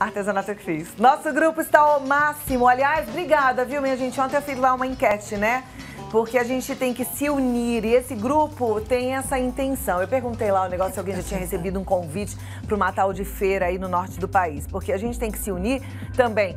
Artesanato que fiz. Nosso grupo está ao máximo. Aliás, obrigada, viu, minha gente? Ontem eu fiz lá uma enquete, né? Porque a gente tem que se unir e esse grupo tem essa intenção. Eu perguntei lá o negócio se alguém já tinha recebido um convite para uma tal de feira aí no norte do país. Porque a gente tem que se unir também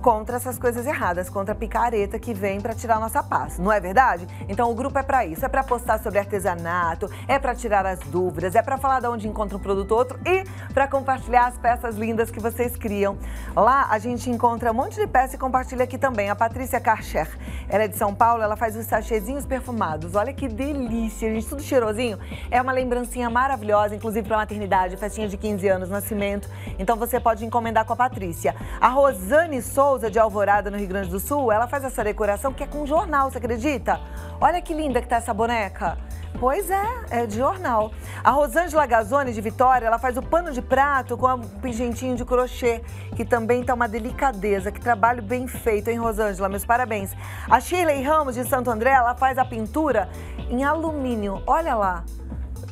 contra essas coisas erradas, contra a picareta que vem para tirar nossa paz, não é verdade? Então o grupo é para isso, é para postar sobre artesanato, é para tirar as dúvidas, é para falar de onde encontra um produto outro e para compartilhar as peças lindas que vocês criam. Lá a gente encontra um monte de peça e compartilha aqui também. A Patrícia Karcher, ela é de São Paulo, ela faz os sachezinhos perfumados. Olha que delícia, gente, tudo cheirosinho. É uma lembrancinha maravilhosa, inclusive para maternidade, festinha de 15 anos, nascimento. Então você pode encomendar com a Patrícia. A Rosane Souza Souza, de Alvorada, no Rio Grande do Sul, ela faz essa decoração que é com jornal, você acredita? Olha que linda que tá essa boneca. Pois é, é de jornal. A Rosângela Gazzoni, de Vitória, ela faz o pano de prato com um pingentinho de crochê, que também tá uma delicadeza. Que trabalho bem feito, hein, Rosângela? Meus parabéns. A Shirley Ramos, de Santo André, ela faz a pintura em alumínio. Olha lá.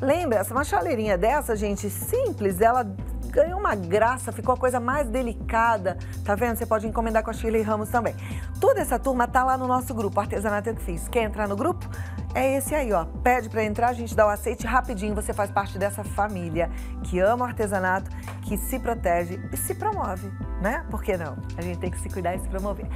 Lembra, uma chaleirinha dessa, gente, simples, ela ganhou uma graça, ficou a coisa mais delicada. Tá vendo? Você pode encomendar com a Shirley Ramos também. Toda essa turma tá lá no nosso grupo, Artesanato que Fiz. Quer entrar no grupo? É esse aí, ó. Pede para entrar, a gente dá o aceite rapidinho, você faz parte dessa família que ama o artesanato, que se protege e se promove, né? Por que não? A gente tem que se cuidar e se promover.